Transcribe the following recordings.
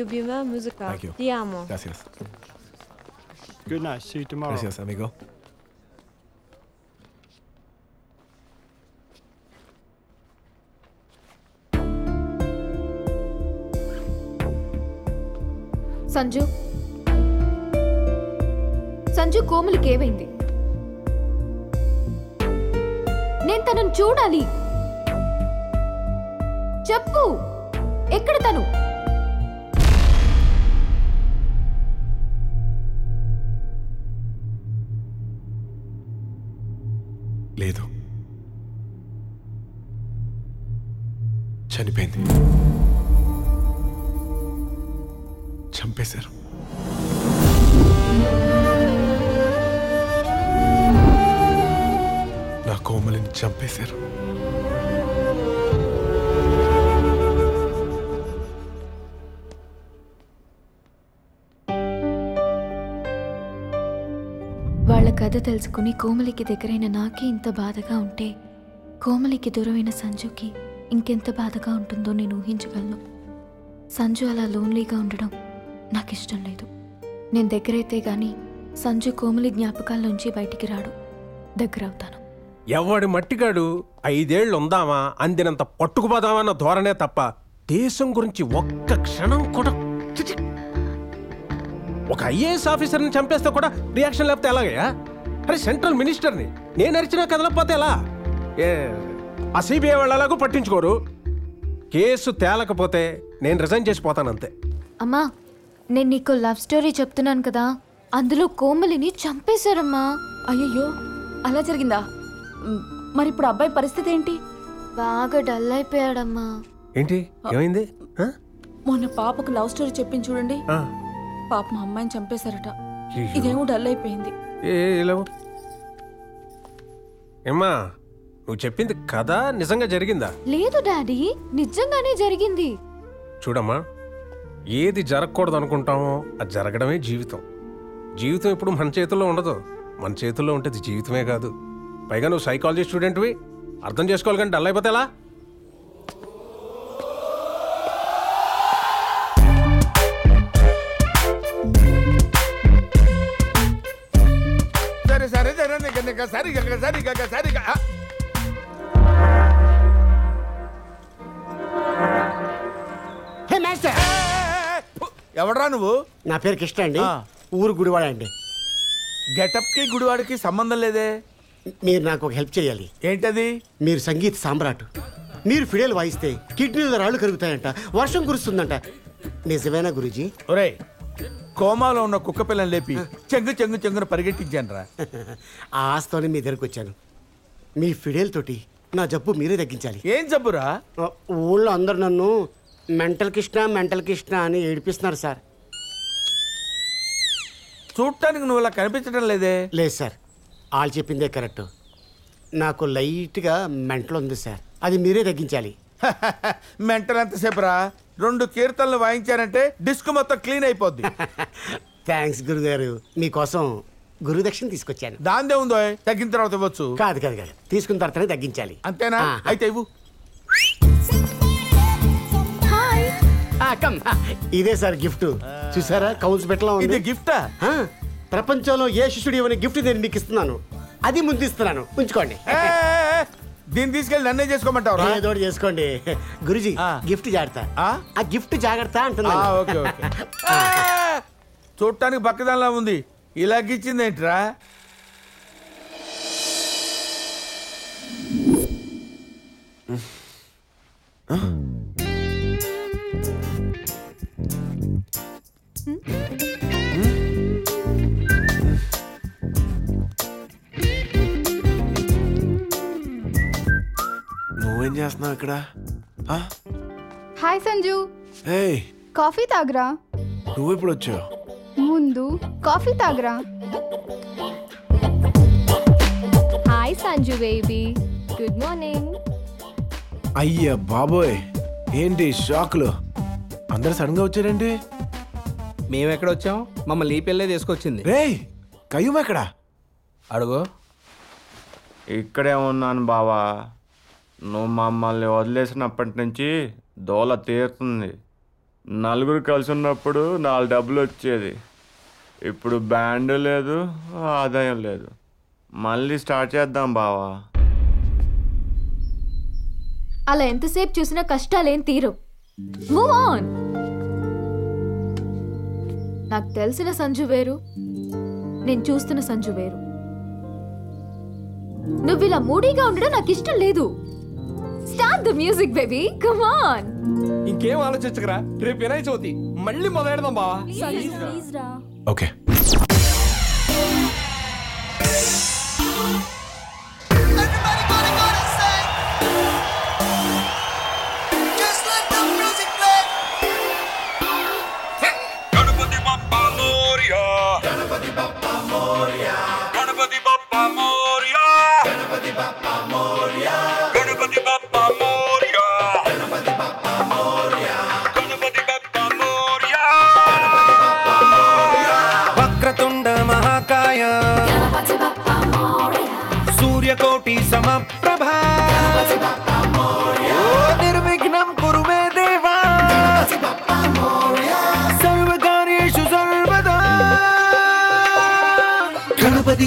Mio bimba musica. Thank you. Ti amo. Gracias. Good night. See you tomorrow. Gracias, amigo. Sanju Sanju కోమలికి ఏమైంది నేను తనను చూడాలి చెప్పు ఎక్కడ తను చనిపోయింది. చంపేశారు. నా కోమలిని చంపేశారు. వాళ్ళ కథ తెలుసుకుని కోమలికి దగ్గరైన నాకే ఇంత బాధగా ఉంటే కోమలికి దూరమైన సంజుకి ఇంకెంత బాధగా ఉంటుందో నేను ఊహించగలను. సంజు అలా లోన్లీగా ఉండడం నాకు ఇష్టం లేదు. నేను దగ్గరైతే గాని సంజు కోమలి జ్ఞాపకాల్లోంచి బయటికి రాడు. దగ్గరవుతాను. ఎవడి మట్టిగాడు ఐదేళ్ళు ఉందామా అందినంత పట్టుకుపోదామన్న ధోరణే తప్ప దేశం గురించి ఒక్క క్షణం కూడా చిచి. ఒక ఐఏఎస్ ఆఫీసర్ని చంపేస్తే కూడా రియాక్షన్ లేకపోతే ఎలాగయ్యా? అరే సెంట్రల్ మినిస్టర్ని. నేను అరిచినా కదలకపోతే ఎలా? ఏ ఆ సిబిఐ వాళ్ళు అలాగూ పట్టించుకోరు. కేసు తేలకపోతే నేను రిజైన్ చేసి పోతాను అంతే అమ్మా నేను నీకు లవ్ స్టోరీ చెప్తున్నాను కదా అందులో కోమలిని చంపేశారమ్మా. అయ్యయ్యో అలా జరిగిందా? మ్, మరి ఇప్పుడు అబ్బాయి పరిస్థితి ఏంటి? బాగా డల్ అయిపోయాడమ్మా. ఏంటి? ఏమైంది? ఆ? మొన్న పాపకు లవ్ స్టోరీ చెప్పింది చూడండి. ఆ. పాప మా అమ్మాయిని చంపేశారట. అయ్యో. ఇదేమో డల్ అయిపోయింది. ఏ ఇలా ఏమ్మా నువ్వు చెప్పింది కథ నిజంగా జరిగిందా? లేదు డాడీ నిజంగానే జరిగింది. చూడమ్మా ఏది జరగకూడదు అనుకుంటామో అది జరగడమే జీవితం. జీవితం ఎప్పుడు మన చేతుల్లో ఉండదు. మన చేతుల్లో ఉంటే అది జీవితమే కాదు. పైగా నువ్వు సైకాలజీ స్టూడెంట్వి అర్థం చేసుకోవాలి కానీ డల్ అయిపోతే ఎలా? సరే సరే సరే నిక నిక సరి ఎవడ్రా నువ్వు? నా పేరు కృష్ణ అండి. ఆ. ఊరు గుడివాడ అండి. గెటప్కి గుడివాడికి సంబంధం లేదే? మీరు నాకు ఒక హెల్ప్ చేయాలి. ఏంటది? మీరు సంగీత సామ్రాట్. మీరు ఫిడేలు వాయిస్తే కిడ్నీలో రాళ్ళు కరుగుతాయంట వర్షం కురుస్తుందంట. నిజమేనా గురుజీ? ఒరేయ్ కోమాలో ఉన్న కుక్క పిల్లని లేపి చెంగు చెంగు చెంగున పరిగెట్టించాను రా ఆ ఆస్తోనే మీ దగ్గరకు వచ్చాను. మీ ఫిడేల్ తోటి నా జబ్బు మీరే తగ్గించాలి. ఏం జబ్బురా? ఆ, ఊళ్ళో అందరు నన్ను మెంటల్ కృష్ణ మెంటల్ కృష్ణ అని ఏడిపిస్తున్నారు సార్. చూడటానికి నువ్వు ఇలా కనిపించడం లేదే? లేదు సార్. వాళ్ళు చెప్పిందే కరెక్ట్. నాకు లైట్గా మెంటల్ ఉంది సార్. అది మీరే తగ్గించాలి. మెంటల్ ఎంతసేపు రా రెండు కీర్తనలు వాయించారంటే డిస్క్ మొత్తం క్లీన్ అయిపోద్ది. థ్యాంక్స్ గురుగారు. మీకోసం గురుదక్షిణ తీసుకొచ్చాను. దాందే ఉందో? తగ్గిన తర్వాత ఇవ్వచ్చు. కాదు కాదు కాదు. తీసుకున్న తర్వాతనే తగ్గించాలి. అంతేనా. అయితే ఇవ్వు. కమ్ ఇదే సార్ గిఫ్ట్. చూసారా? కౌన్స్ పెట్టలా ఇది ఉంది గిఫ్టా? ఆ, ప్రపంచంలో ఏ శిష్యుడు ఇవ్వని గిఫ్ట్ నేను మీకు ఇస్తున్నాను. అది ముందు ఇస్తున్నాను ఉంచుకోండి. ఏ, ఏ, ఏ, దీన్ని తీసుకెళ్ళి నన్నే చేసుకోమంటావురా? ఏదో ఒకటి చేసుకోండి. గురుజీ ఆ. గిఫ్ట్ జాగ్రత్త. ఆ? ఆ గిఫ్ట్ జాగ్రత్త ఆ, అంటున్నాను ఓకే ఓకే. ఏ, చూడటానికి పక్కదానిలా ఉంది. ఇలా ఏంట్రా నువ్వేం చేస్తున్నావు ఇక్కడ? ఆ? హాయ్ సంజు ఏయ్ కాఫీ తాగరా? నువ్వు ఇప్పుడు వచ్చావు? ముందు కాఫీ తాగరా. Hi Sanju baby good morning అయ్యా బాబోయ్ ఏంటి షాక్లు? అందరు సడన్గా వచ్చారేంటి? మేము ఎక్కడ వచ్చాం మమ్మల్ని ఈ పిల్లే తీసుకొచ్చింది. రేయ్ కయ్యం ఎక్కడా అడుగు. ఇక్కడే ఉన్నాను బావా. నువ్వు మమ్మల్ని వదిలేసినప్పటి నుంచి దోల తీరుతుంది. నలుగురు కలిసి ఉన్నప్పుడు నాలుగు డబ్బులు వచ్చేది. ఇప్పుడు బ్యాండ్ లేదు ఆదాయం లేదు. మళ్ళీ స్టార్ట్ చేద్దాం బావా. అలా ఎంతసేపు చూసినా కష్టాలేం తీరు. మూవ్ ఆన్ నాకు తెలిసిన సంజు వేరు. నేను చూస్తున్న సంజు వేరు. నువ్వు ఇలా మూడీగా ఉండడం నాకు ఇష్టం లేదు. Start the music baby come on ఇంకేం ఆలోచించకరా? రేపు వినాయక చవితి. మళ్ళీ మొదలెడదాం బావా. ఓకే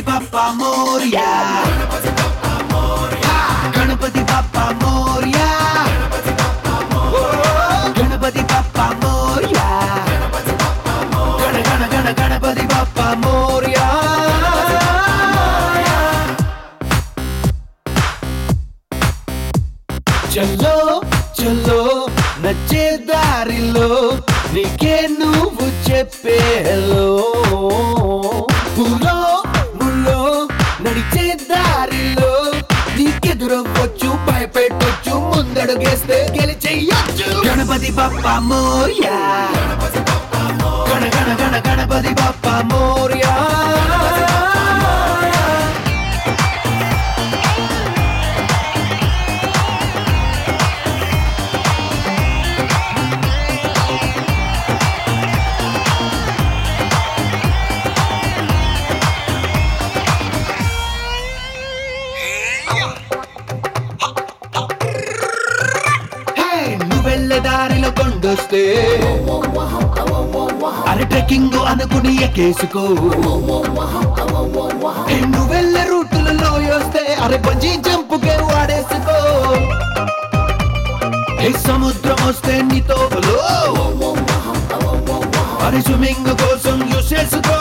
బప్ప మోరియా. గణపతి బప్ప మోరియా. గణపతి బప్ప మోరియా. గణ గణ గణ గణపతి బప్ప మోరియా. చల్లో చల్లో నచ్చే దారిలో నీకే నువ్వు చెప్పే హలో. ముందడుగేస్తే గెలిచెయ్యొచ్చు గణపతి బప్ప మోరియా. గణ గణ గణ గణపతి బప్ప మోరియా. కేసుకో. రెండు వెళ్ళ రూటులలో వస్తే అరే బంజీ జంపుకే వాడేసుకో. సముద్రం వస్తే నీతో అరే స్విమ్మింగ్ కోసం యూస్ చేసుకో.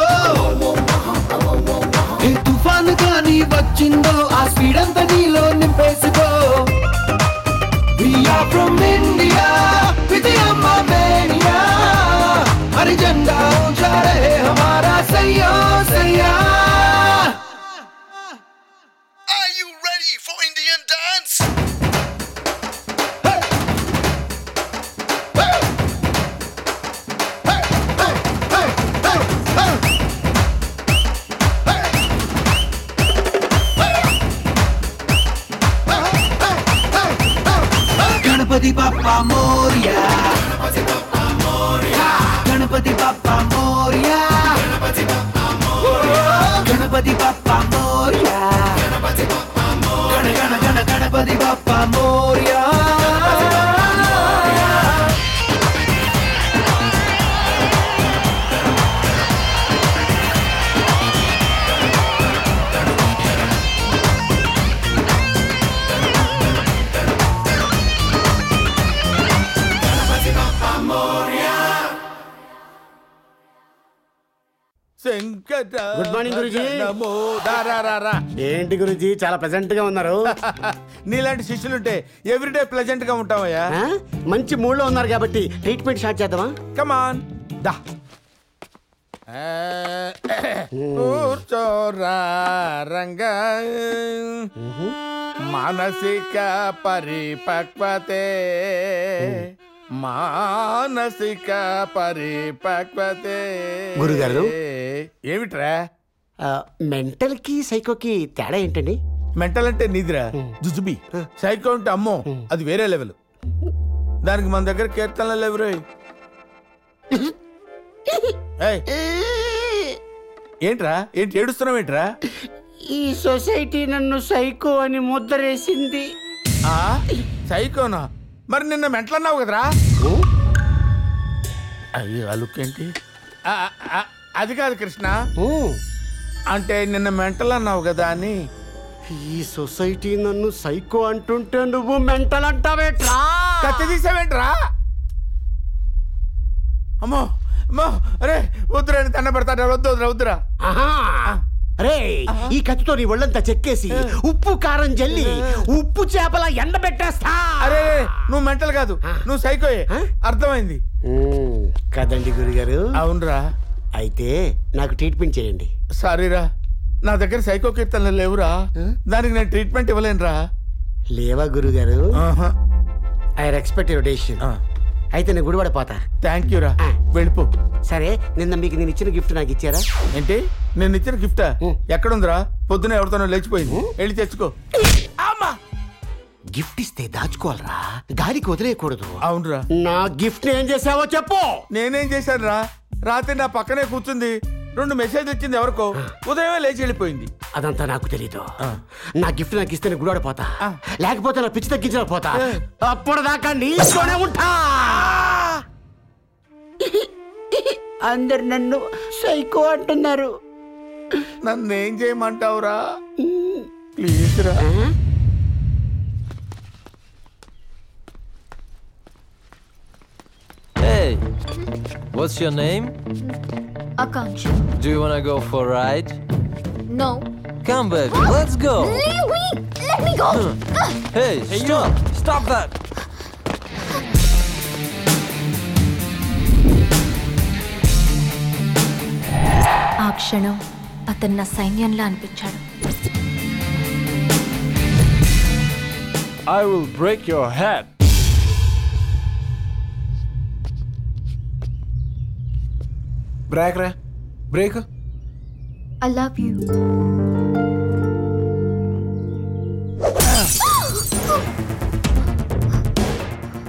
ఏ తుఫాను కానీ వచ్చిందో ఆ స్పీడ్ అంతా నీలో झंडा ऊँचा रहे हमारा सैया ఏంటి గురుజీ చాలా ప్రెసెంట్గా ఉన్నారు. నీలాంటి శిష్యులుంటే ఎవ్రీడే ప్లెజెంట్గా ఉంటావయ్యా. ఆ? మంచి మూడ్లో ఉన్నారు కాబట్టి ట్రీట్మెంట్ స్టార్ట్ చేద్దామా? కమాన్ దా. కూర్చోరా రంగ. మానసిక పరిపక్వతే. మానసిక పరిపక్వతే. గురుగారు? ఏమిట్రా? మెంటల్కి సైకోకి తేడా ఏంటండి? మెంటల్ అంటే నిద్ర? జుజుబి. సైకో అంటే అమ్మో అది వేరే లెవెల్ దానికి మన దగ్గర కీర్తనలు లేవు ఏంట్రా? ఏంటి ఏడుస్తున్నావు ఏంట్రా? ఈ సొసైటీ నన్ను సైకో అని ముద్రేసింది ఆ? సైకోనా మరి నిన్న మెంటల్ అన్నావు కదరా? అయ్యో ఆ, అది కాదు కృష్ణ. అంటే నిన్న మెంటల్ అన్నావు కదా అని. ఈ సొసైటీ నన్ను సైకో అంటుంటే నువ్వు మెంటల్ అంటావేట్రా? కత్తి తీసావేంట్రా? అమ్మో అమ్మో అరే వద్దురా నీ దండ పెడతాడు వద్దు వద్దురా వద్దురా. అరే ఈ కత్తితో నీ ఒళ్ళంతా చెక్కేసి ఉప్పు కారం జల్లి ఉప్పు చేపల ఎండబెట్టేస్తా అరే నువ్వు మెంటల్ కాదు నువ్వు సైకోయే అర్థమైంది. కదండి గురుగారు. అవునరా. అయితే నాకు ట్రీట్మెంట్ చేయండి. సారీరా నా దగ్గర సైకో కీర్తనలు లేవురా. దానికి నేను ట్రీట్మెంట్ ఇవ్వలేనురా. లేవా గురుగారు? ఐ రెస్పెక్ట్ యువర్ డెసిషన్ అయితే నేను గుడివాడ పోతా. థ్యాంక్ యూ రా. వెళ్ళిపో. సరే నిన్న మీకు నేను ఇచ్చిన గిఫ్ట్ నాకు ఇచ్చారా? ఏంటి? నేను ఇచ్చిన గిఫ్టా ఎక్కడుందిరా? పొద్దున ఎవరితోనో లేచిపోయింది. వెళ్ళి తెచ్చుకో. గిఫ్ట్ ఇస్తే దాచుకోవాలరా? గాలికి వదిలేయకూడదు. అవునరా. నా గిఫ్ట్ ఏం చేసావో చెప్పు. నేనేం చేశాను రా రాత్రి నా పక్కనే కూర్చుంది. రెండు మెసేజ్ వచ్చింది ఎవరికో? ఉదయమే లేచి వెళ్ళిపోయింది. అదంతా నాకు తెలీదు. నా గిఫ్ట్ నాకు ఇస్తే నేను గుడివాడ పోతా. లేకపోతే నా పిచ్చి తగ్గించిన పోతా. అప్పటిదాకా నీలోనే ఉంటా. అందరు నన్ను సైకో అంటున్నారు. నన్ను ఏం చేయమంటావురా ప్లీజ్ రా. Hey, what's your name? Akanksha Do you wanna go for a ride? No Come, baby, let's go. Let me go. Hey, stop! Stop that! ఆ క్షణం అతను నా సైన్యంలా అనిపించాడు I will break your head. Break రా. Break. I love you.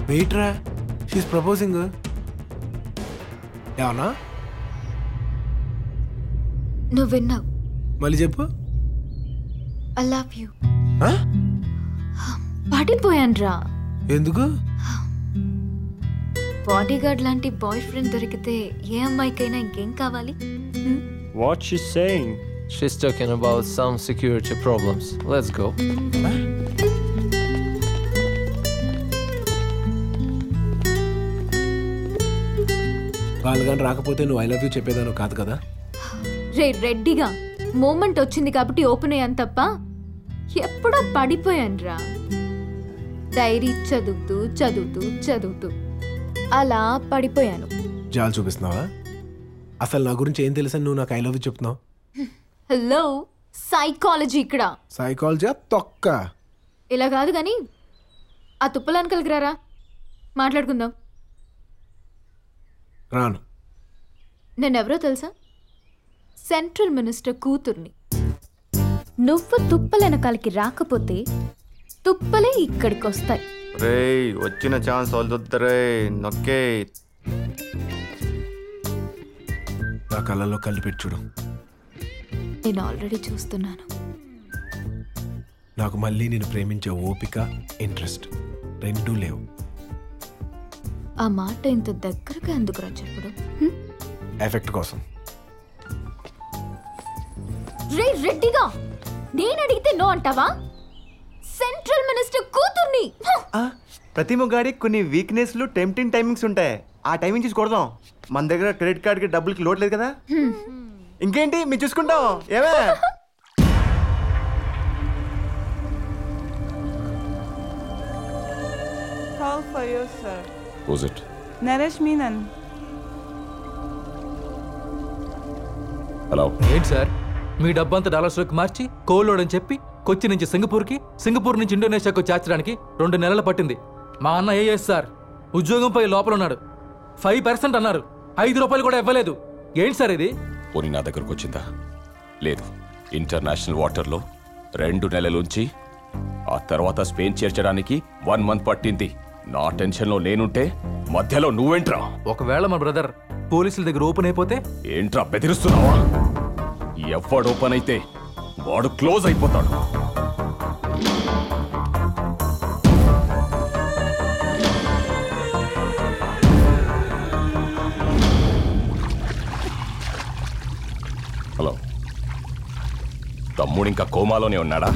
Wait రా. She's proposing ఏమన్నా? నువ్వు విన్నావు. మళ్ళీ చెప్పు. I love you. పడిపోయాను రా ఎందుకు? బాడీ గార్డ్ లాంటి బాయ్ ఫ్రెండ్ దొరికితే ఏ అమ్మాయికైనా ఇంకేం కావాలి What she's saying? She's talking about some security problems. Let's go. వాళ్ళు కానీ రాకపోతే నువ్వు ఐ లవ్ యూ చెప్పేదాను కాదు కదా రే రెడ్డిగా మూమెంట్ వచ్చింది కాబట్టి ఓపెన్ అయ్యాను తప్ప ఎప్పుడో పడిపోయాను రా డైరీ చదువుతూ చదువుతూ చదువుతూ అలా పడిపోయాను. జాలు చూపిస్తున్నావా? అసలు నా గురించి ఏం తెలుసని నువ్వు నాకు ఐ లవ్ చెప్తున్నావు? హలో సైకాలజీ ఇక్కడ. సైకాలజీ తొక్క? ఇలా కాదు కానీ ఆ తుప్పలాని కలిగిరారా మాట్లాడుకుందాం. రాను. నేనెవరో తెలుసా? సెంట్రల్ మినిస్టర్ కూతుర్ని. నువ్వు తుప్పలెనకాలకి రాకపోతే తుప్పలే ఇక్కడికి వస్తాయి రేయ్ వచ్చిన ఛాన్స్ వదులుతారే నొక్కే. నా కళ్ళలో కళ్ళు పెట్టి చూడు. నేను ఆల్రెడీ చూస్తున్నాను. నాకు మళ్ళీ నేను ప్రేమించే ఓపిక ఇంట్రెస్ట్ రెండూ లేవు. ఆ మాట ఇంత దగ్గరగా ఎందుకురా చెప్పడం? ఎఫెక్ట్ కోసం. రే రెడ్డిగా! నేను అడిగితే నో అంటావా? సెంట్రల్ మినిస్టర్ కూతుర్ని. ప్రతి మొగాడికి కొన్ని వీక్నెస్లు టెంప్టింగ్ టైమింగ్స్ ఉంటాయి. ఆ టైమింగ్ చూసి కొడదాం. మన దగ్గర క్రెడిట్ కార్డ్కి డబ్బులకి లోటు లేదు కదా? ఇంకేంటి? మీరు చూసుకుంటాం. ఏమే? Call for you, sir. Who's it? Naresh Menon. Hello ఏంటి సార్? మీ డబ్బంతా డాలర్స్లోకి మార్చి కోల్లోడ్ అని చెప్పి కొచ్చి నుంచి సింగపూర్కి సింగపూర్ నుంచి ఇండోనేషియాకు చేర్చడానికి రెండు నెలలు పట్టింది. మా అన్న ఏఎస్ సార్ ఉద్యోగంపై లోపల ఉన్నాడు ఫైవ్ పర్సెంట్ అన్నారు. ఐదు రూపాయలు కూడా ఇవ్వలేదు. ఏంటి సార్ ఇది? పోనీ నా దగ్గరకు వచ్చిందా? లేదు. ఇంటర్నేషనల్ వాటర్లో రెండు నెలలుంచి ఆ తర్వాత స్పెయిన్ చేర్చడానికి వన్ మంత్ పట్టింది. నా టెన్షన్లో నేనుంటే మధ్యలో నువ్వేంట్రా? ఒకవేళ మా బ్రదర్ పోలీసుల దగ్గర ఓపెన్ అయిపోతే? ఏంట్రా బెదిరిస్తున్నావా? ఎవడు ఓపెన్ అయితే వాడు క్లోజ్ అయిపోతాడు. హలో. తమ్ముడు ఇంకా కోమాలోనే ఉన్నాడా?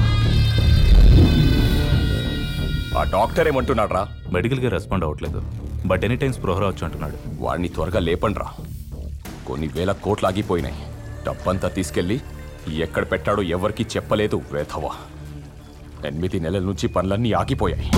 ఆ డాక్టర్ ఏమంటున్నాడ్రా? మెడికల్గా రెస్పాండ్ అవ్వట్లేదు. బట్ ఎనీ టైమ్స్ స్పృహ రావచ్చు అంటున్నాడు. వాడిని త్వరగా లేపండ్రా. కొన్ని వేల కోట్లు ఆగిపోయినాయి. డబ్బంతా తీసుకెళ్ళి ఎక్కడ పెట్టాడో ఎవరికీ చెప్పలేదు వేధవ. ఎనిమిది నెలల నుంచి పనులన్నీ ఆగిపోయాయి.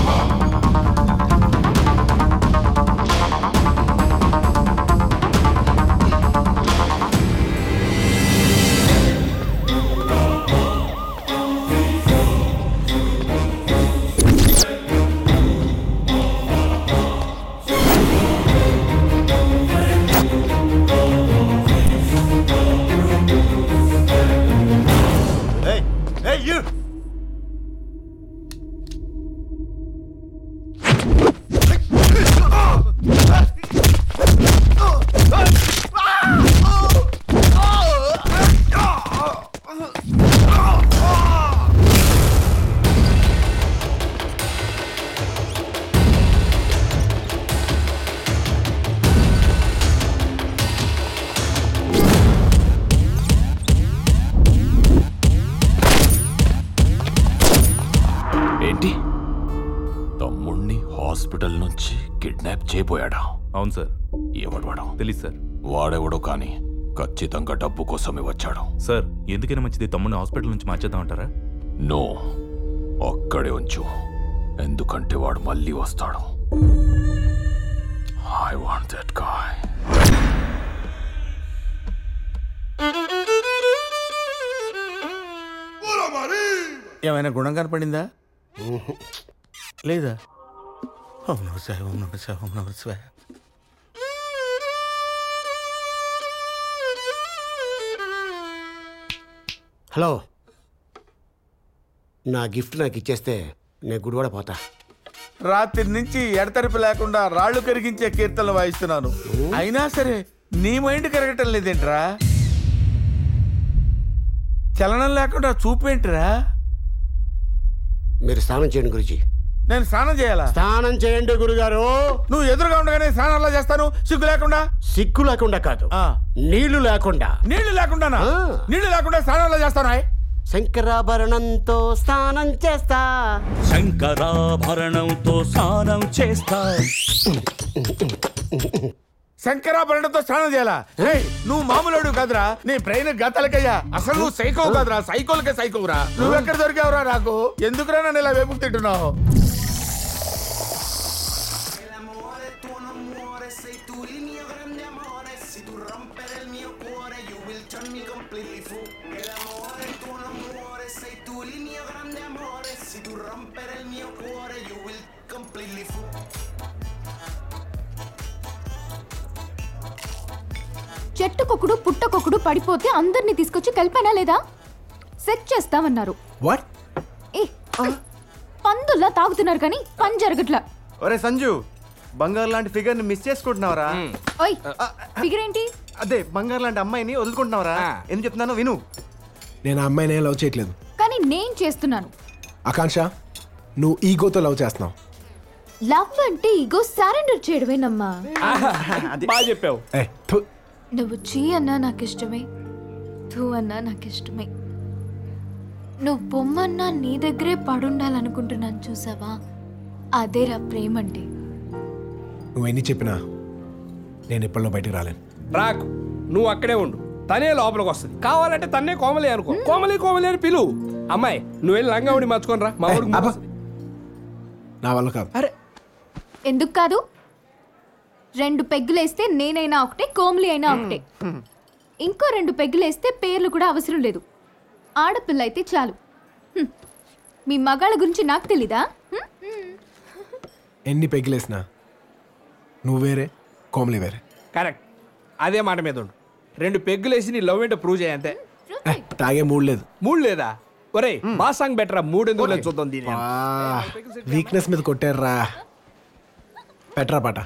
కిడ్నాప్ చేయబోయాడా? అవును సార్. ఎవడు వాడు? తెలీదు సార్. వాడెవడో కానీ ఖచ్చితంగా డబ్బు కోసమే వచ్చాడు. సార్ ఎందుకైనా మంచిది తమ్ముడిని హాస్పిటల్ నుంచి మార్చేద్దామంటారా? నో. అక్కడే ఉంచు. ఎందుకంటే వాడు మళ్ళీ వస్తాడు. ఐ వాంట్ దట్ గాయ్ ఏమైనా గుణం కనపడిందా? లేదా? ఓం నమ శివాయ ఓం నమ శివాయ ఓం నమ శివాయ. హలో. నా గిఫ్ట్ నాకు ఇచ్చేస్తే నేను గుడివాడ పోతా. రాత్రి నుంచి ఎడతెరిపి లేకుండా రాళ్ళు కరిగించే కీర్తనలు వాయిస్తున్నాను. అయినా సరే నీ మైండ్ కరగటం లేదేంట్రా? చలనం లేకుండా చూపేంట్రా మీరు స్నానం చేయండి గురుజీ. నేను స్నానం చేయాలా? స్నానం చేయండి గురుగారు. నువ్వు ఎదురుగా ఉండగానే స్నానాల్లో చేస్తాను? సిగ్గు లేకుండా? సిగ్గు లేకుండా కాదు. నీళ్ళు లేకుండా. నీళ్ళు లేకుండానా? నీళ్ళు లేకుండా స్నానాల్లో చేస్తాను శంకరాభరణంతో స్నానం చేస్తా. శంకరాభరణంతో స్నానం చేస్తా. శంకరాభరణంతో స్నానం చేయాలా? రే నువ్వు మామూలుడు కాదురా. నీ బ్రెయిన్ గతలకయ్యా. అసలు నువ్వు సైకో కాదురా. సైకోలకే సైకోరా నువ్వెక్కడ దొరికావురా నాకు? ఎందుకురా నన్ను ఇలా వేపు తింటున్నావు? చెట్టుకొకడు పుట్టకొకడు పడిపోతే అందరినీ తీసుకొచ్చి కలిపానా లేదా? సెట్ చేస్తామన్నారు వాట్? ఏ పందుల్లా తాగుతున్నారు కానీ పని జరగట్లా. ఒరే సంజు బంగారు లాంటి ఫిగర్ని మిస్ చేసుకుంటున్నావురా? ఓయ్ ఫిగర్ ఏంటి అదే బంగారు లాంటి అమ్మాయిని వదులుకుంటున్నావురా? ఎందుకు చెప్తున్నాను విను. నేను ఆ అమ్మాయిని లవ్ చేయట్లేదు. కానీ నేను చేస్తున్నాను. ఆకాంక్ష నువ్వు ఈగోతో లవ్ చేస్తున్నావు. లవ్ అంటే ఇగో సరెండర్ చేయడమేనమ్మా. బాగా చెప్పావు. నువ్వు చీ అన్నా నాకు ఇష్టమే తూ అన్నా నాకు ఇష్టమే నువ్వు బొమ్మన్నా నీ దగ్గరే పడుండాలనుకుంటున్నాను చూసావా? అదేరా ప్రేమ అంటే నువ్వు ఎన్ని చెప్పినా నేను ఇప్పట్లో బయటికి రాలేను. రాకు నువ్వు అక్కడే ఉండు. తనే లోపలికి వస్తుంది కావాలంటే తన్నే కోమలి అనుకో. కోమలి కోమలి అని పిలువు. అమ్మాయి నువ్వు వెళ్ళి లంగా ఉండి మార్చుకొని రా. మా ఊరికి పంపిస్తుంది. నా వల్ల కాదు. అరే ఎందుకు కాదు? రెండు పెగ్గులేస్తే నేనైనా ఒకటే కోమలి అయినా ఒకటే. ఇంకో రెండు పెగ్గులేస్తే పేర్లు కూడా అవసరం లేదు. ఆడపిల్ల అయితే చాలు. హ్మ్. మీ మగాళ్ళ గురించి నాకు తెలీదా? హ్మ్? ఎన్ని పెగిలేసినా నువ్వు వేరే కోమలి వేరే. కరెక్ట్. అదే మాట మీద ఉండు. రెండు పెగ్గులేసి నీ లవ్ ఏంటో ప్రూవ్ చేయంతే ఏ, తాగే మూడు లేదు. మూడు లేదా? ఒరే మా సాంగ్ బెటరా మూడు ఎందుకు లేదు చూద్దాం దీని వీక్నెస్ మీద కొట్టారా పెట్రా పాట.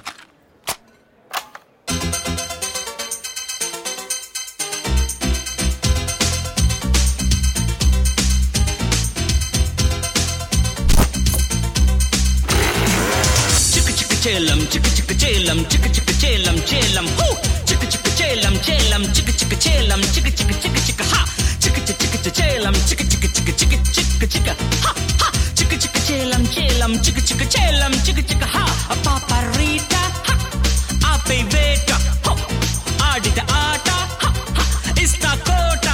చేలం చిక్ చిక్ చేలం చిక్ చిక్ చేలం చేలం హూ చిక్ చిక్ చేలం చేలం చిక్ చిక్ చేలం చిక్ చిక్ చిక్ చిక్ హా చిక్ చిక చిక చేలం చిక చిక చిక చిక చిక చిక హా హా చిక చిక చేలం చేలం చిక చిక చేలం చిక హా హ పాపరీట హా ఆపే వేట హ ఆడిత ఆట హా హా ఇస్తా కోట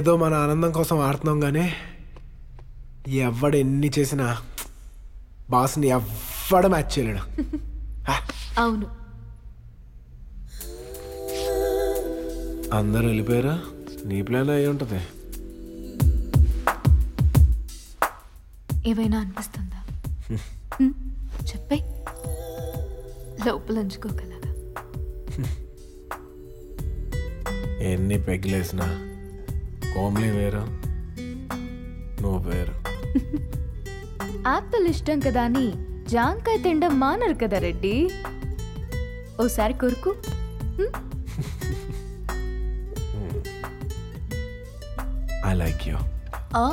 ఏదో మన ఆనందం కోసం ఆడుతున్నాం కానీ ఎవడు ఎన్ని చేసినా బాస్ని ఎవ్వడ మ్యాచ్ చేయలేడు. అవును. అందరూ వెళ్ళిపోయారా? నీ ప్లాన్ అయి ఉంటుంది. ఏవైనా అనిపిస్తుందా? చెప్పే. లోపల ఉంచుకోగలగా ఎన్ని పెగ్గులేసినా కోమ్లీ వేరు? నువ్వు వేరు. యాపిల్ ఇష్టం కదా అని జాంకాయ తినడం మానరు కదా రెడ్డి? ఓసారి కొరుకు. ఐ లైక్ యూ ఓ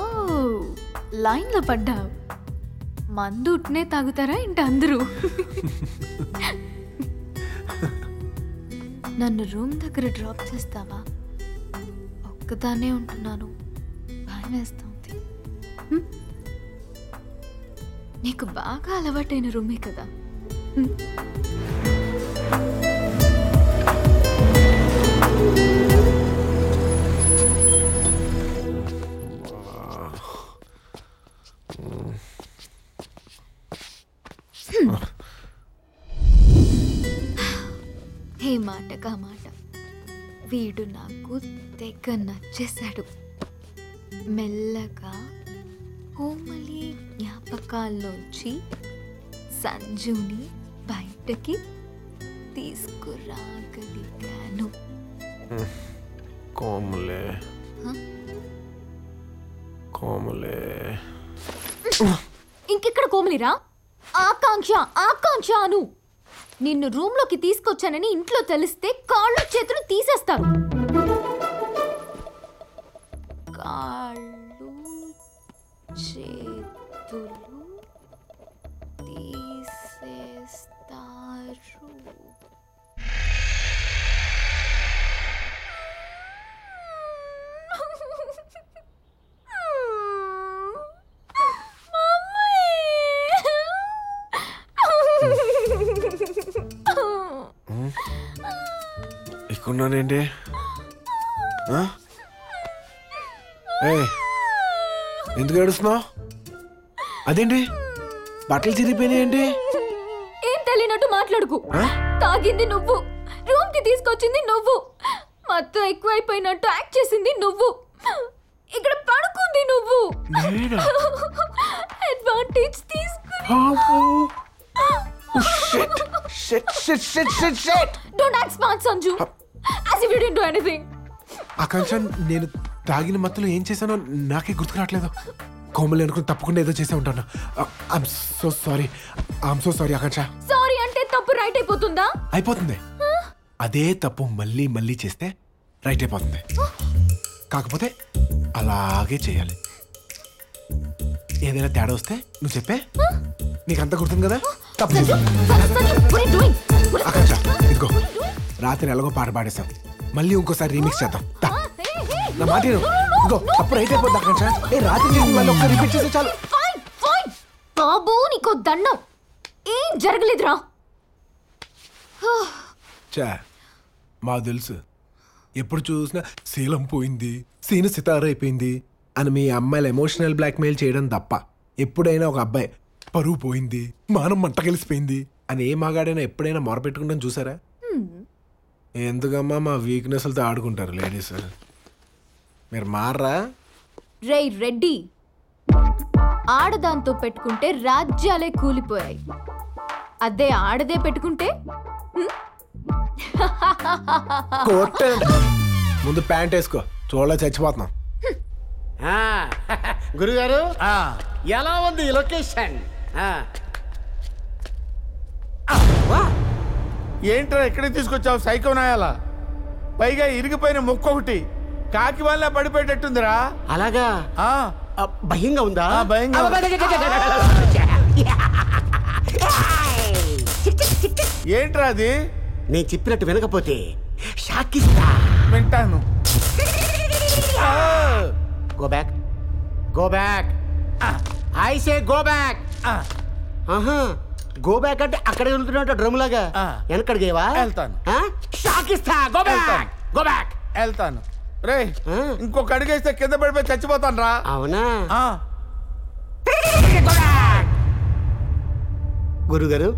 లైన్లో పడ్డావు. మందు ఉట్నే తాగుతారా ఏంటి అందరూ? నన్ను రూమ్ దగ్గర డ్రాప్ చేస్తావా? ఒక్కదానే ఉంటున్నాను. భయం వేస్తుంది. నీకు బాగా అలవాటైన రూమే కదా. నాకు తెగ నచ్చేశాడు. మెల్లగా కోమలి జ్ఞాపకాల్లోంచి సంజుని బయటకి తీసుకురాగలిగాను. కోమలే? కోమలే. ఇంకెక్కడ కోమలిరా? ఆకాంక్ష ఆకాంక్ష అను నిన్ను రూమ్లోకి తీసుకొచ్చానని ఇంట్లో తెలిస్తే కాళ్ళు చేతులు తీసేస్తారు కాళ్ళు ఎందుకు ఏడుస్తున్నావు? అదేంటి? బట్టలు చిరిగిపోయినాయేంటి? ఏం తెలియనట్టు మాట్లాడుకు. తాగింది నువ్వు. రూమ్కి తీసుకొచ్చింది నువ్వు. మొత్తం ఎక్కువైపోయినట్టు యాక్ట్ చేసింది నువ్వు. ఇక్కడ పడుకుంది నువ్వు? అడ్వాంటేజ్ తీసుకుని. Don't act smart Sanju as if you did do anything Akanksha నేను తాగిన మత్తులో ఏం చేశానో నాకే గుర్తుకు రావట్లేదు. కోమలి అనుకుని తప్పకుండా ఏదో చేసే ఉంటాను. I'm so sorry I'm so sorry Akanksha. Sorry అంటే తప్పు రైట్ అయిపోతుందా? అయిపోతుంది. అదే తప్పు మళ్ళీ మళ్ళీ చేస్తే రైట్ అయిపోతుంది. కాకపోతే అలాగే చేయాలి. ఏదైనా తేడా వస్తే నువ్వు చెప్పే. నీకంతా గుర్తుంది కదా? తప్పు. ఆకాంక్ష ఇదిగో. రాత్రి ఎలాగో పాట పాడేశాం. మళ్ళీ ఇంకోసారి రీమిక్స్ చేద్దాం. నా మాట. ఇదిగో తప్పు రైట్ అయిపోద్ది ఆకాంక్ష ఏ రాత్రి చేసి మళ్ళీ ఒకసారి రిపీట్ చేస్తే చాలు. Fine fine. బాబు నీకో దండం. ఏం జరగలేదురా. చా మా తెలుసు. ఎప్పుడు చూసినా శీలం పోయింది సీను సితార అయిపోయింది అని మీ అమ్మాయిలు ఎమోషనల్ బ్లాక్మెయిల్ చేయడం తప్ప. ఎప్పుడైనా ఒక అబ్బాయి పరువు పోయింది మానం మంట కలిసిపోయింది అని ఏ మగాడైనా ఎప్పుడైనా మొరపెట్టుకుంటాం చూసారా? ఎందుకమ్మా మా వీక్నెస్లతో ఆడుకుంటారు లేడీస్ మీరు మారరా? రేయ్ రెడ్డి. ఆడదాంతో పెట్టుకుంటే రాజ్యాలే కూలిపోయాయి. అదే ఆడదే పెట్టుకుంటే? కొట్టండి ముందు ప్యాంట్ వేసుకో. చూడలే చచ్చిపోతున్నాం. ఆ, గురుగారు ఎలా ఉంది ఈ లొకేషన్? ఆ, ఏంట్రా ఎక్కడికి తీసుకొచ్చావు సైకో నాయాలా పైగా ఇరిగిపోయిన ముక్క ఒకటి కాకి వల్ల పడిపోయేటట్టుందిరా. అలాగా? ఆ, ఆ, భయంగా ఉందా? ఆ, భయంగా ఉంది. ఏంట్రా అది? నేను చెప్పినట్టు వినకపోతే షాకిస్తా. వింటాను. Go back go back I say go back ఆహా. గో బ్యాక్ అంటే అక్కడ వెళ్తున్నట్టు డ్రమ్ లాగా వెనకడిగేవా వెళ్తాను. షాక్ ఇస్తా గో బ్యాక్ గో బ్యాక్ వెళ్తాను. రే ఇంకొక అడిగేస్తే కింద పడిపోయి చచ్చిపోతాను రా అవునా గురుగారు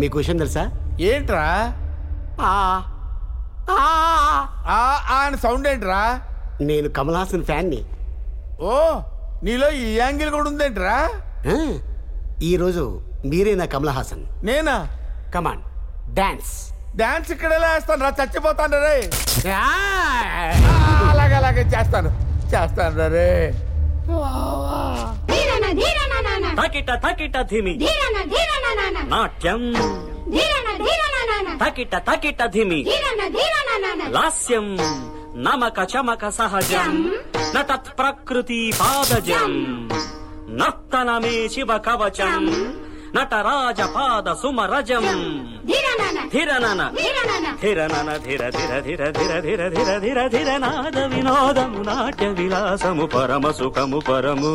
మీకు విషయం తెలుసా? ఏంట్రా? ఆ. ఆ. ఆ అని సౌండ్ ఏంట్రా? నేను కమల్ హాసన్ ఫ్యాన్ని. ఓ నీలో ఈ యాంగిల్ కూడా ఉందేంట్రా? ఈరోజు మీరే నా కమల్ హాసన్. నేనా? కమాన్ డాన్స్ డాన్స్ ఇక్కడ ఎలా వేస్తాను రా చచ్చిపోతాను రే అలాగే అలాగే చేస్తాను. చేస్తాను రే తకిట తకిట ధిమి. నాట్యం. తకిట తకిట ధిమి. లాస్యం. నమక చమక సహజం. న తత్ ప్రకృతి పాదజం. నర్తనమే శివ కవచం. నటరాజ పాద సుమరజం ధిరనన. ధిరనన ధిర ధిర ధిర ధిర ధిర ధిర ధిర ధిర నాద వినోదము నాట్య విలాసము పరమ సుఖము పరము.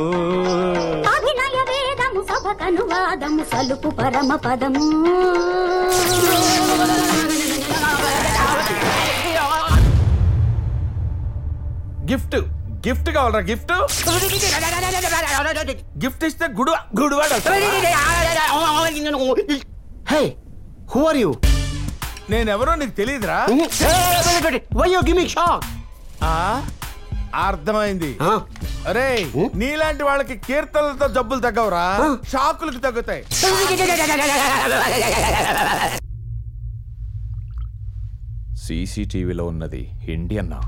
అభినయ వేదము సభకను వాదము సలుపు పరమ పదము. గిఫ్ట్ గిఫ్ట్ కావాలరా గిఫ్ట్? గిఫ్ట్ ఇస్తే గుడు గుడివాడు హే హూ ఆర్ యు నేనెవరో నీకు తెలియదురా why you give me shock అర్థమైంది. అరే నీలాంటి వాళ్ళకి కీర్తనలతో జబ్బులు తగ్గవురా. షాకులకు తగ్గుతాయి. సీసీటీవీలో ఉన్నది ఇండియన్నా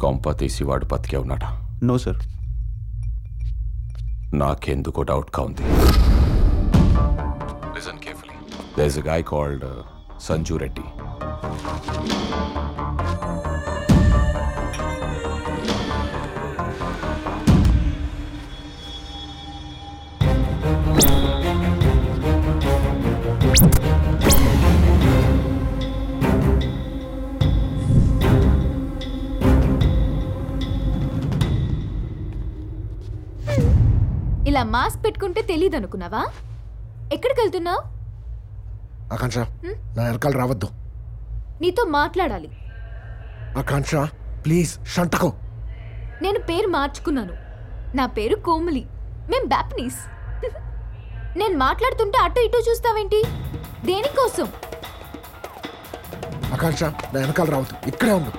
కొంప తీసి వాడు బతికే ఉన్నాడా? No sir. నాకెందుకో డౌట్గా ఉంది. Listen carefully there is a guy called Sanju Reddy ఇలా మాస్క్ పెట్టుకుంటే తెలియదు అనుకున్నావా ఎక్కడికి వెళ్తున్నావు? ఆకాంక్ష నా వెనకాల రావద్దు. నీతో మాట్లాడాలి. ఆకాంక్ష ప్లీజ్ షంటకం. నేను పేరు మార్చుకున్నాను. నా పేరు కోమలి. మేం బ్యాప్నీస్ నేను మాట్లాడుతుంటే అటు ఇటు చూస్తావేంటి? దేనికోసం? ఆకాంక్ష నా వెనకాల రావద్దు. ఇక్కడే ఉండు.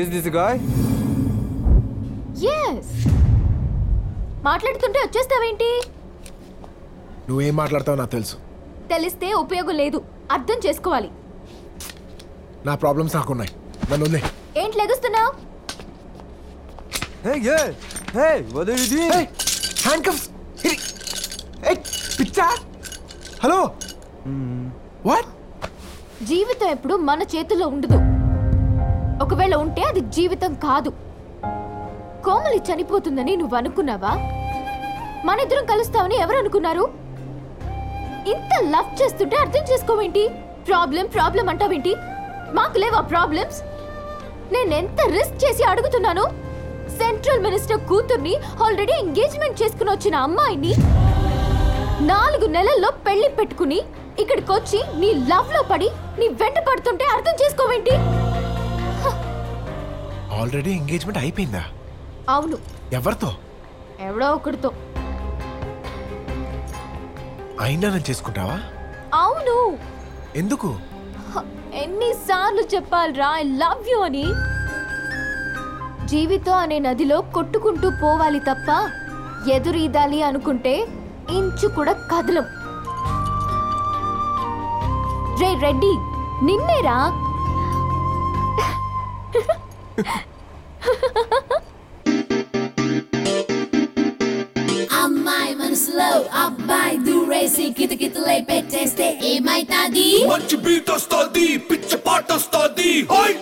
Is this a guy? Yes మాట్లాడుతుంటే వచ్చేస్తావేంటి? నువ్వేం మాట్లాడతావో నాకు తెలుసు. తెలిస్తే ఉపయోగం లేదు. అర్థం చేసుకోవాలి. నా ప్రాబ్లమ్స్ నాకున్నాయి. నన్ను వదిలే. ఏంటి లెగుస్తున్నావు? Hey, yeah. Hey, what are you doing? Handcuffs పిచ్చా. హలో వాట్ జీవితం ఎప్పుడు మన చేతుల్లో ఉండదు. ఒకవేళ ఉంటే అది జీవితం కాదు. కోమలి చనిపోతుందని నువ్వు అనుకున్నావా? మన ఇద్దరం కలుస్తావని ఎవరు అనుకున్నారు? ఇంత లవ్ చేస్తుంటే అర్థం చేసుకోవేంటి? ప్రాబ్లం ప్రాబ్లం అంటావేంటి? మాకు లేవా ప్రాబ్లమ్స్? నేను ఎంత రిస్క్ చేసి అడుగుతున్నాను? సెంట్రల్ మినిస్టర్ కూతుర్ని ఆల్రెడీ ఎంగేజ్మెంట్ చేసుకుని వచ్చిన అమ్మాయిని నాలుగు నెలల్లో పెళ్ళి పెట్టుకుని ఇక్కడికి వచ్చి నీ లవ్లో పడి నీ వెంట పడుతుంటే అర్థం చేసుకోవేంటి? ఆల్రెడీ ఎంగేజ్మెంట్ అయిపోయిందా? అవును. ఎవరితో? ఎవడో ఒకడితో. అయినా నన్ను చేసుకుంటావా? అవును. ఎందుకు? హ, ఎన్నిసార్లు చెప్పాలిరా ఐ లవ్ యూ అని. జీవితం అనే నదిలో కొట్టుకుంటూ పోవాలి తప్ప ఎదురీదాలి అనుకుంటే ఇంచు కూడా కదలం. రే రెడ్డి నిన్నేరా? దూరేసి కితకితలై పెట్టేస్తే ఏమైతాది? మంచి బీట్ వస్తుంది పిచ్చ పాట వస్తుంది. హాయ్!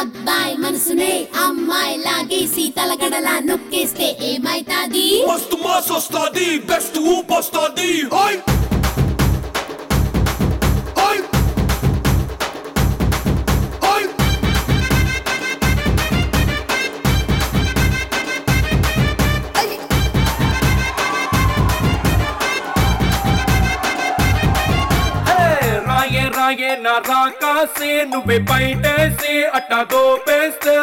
అబ్బాయి మనసునే అమ్మాయి లాగేసి తలగడలా నొక్కేస్తే ఏమైతాది? మస్తు మాస్ వస్తుంది బెస్ట్ ఊప్ వస్తుంది. హాయ్! రాయే నా రాకాసే నువ్వే బయటేసి అట్టా దోపేస్తే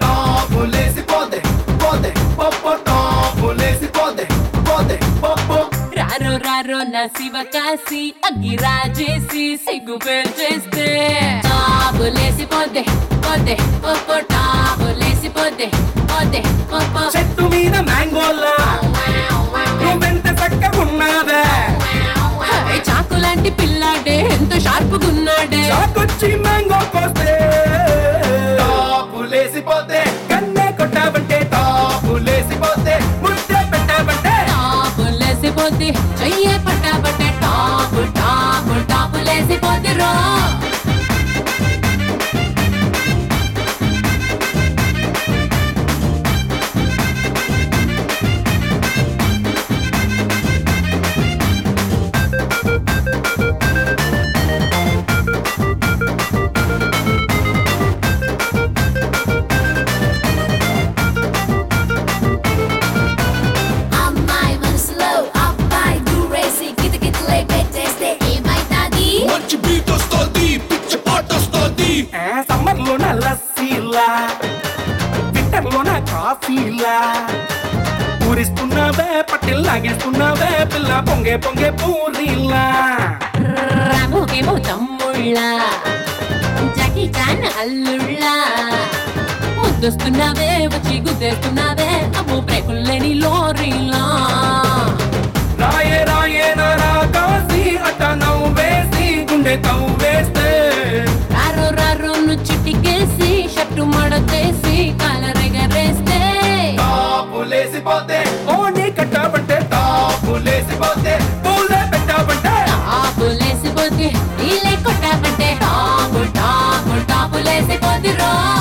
టాపులేసి పోతే పోతే పప్పు టాపులేసి పోతే పోతే పప్పు రారో రారో నా శివ కాసి అగ్గి రాజేసి సిగ్గు చేస్తే టాబులేసి పోతే పోతే పొప్పు టాబులేసి పోతే పోతే పొప్పు చెట్టు మీద మ్యాంగోలా నువ్వెంత చక్కగున్నావే చాకు లాంటి పిల్లాడే ఎంత షార్ప్ గున్నాడే. చాకొచ్చి మ్యాంగో కోస్తే టాపులేసిపోతే రో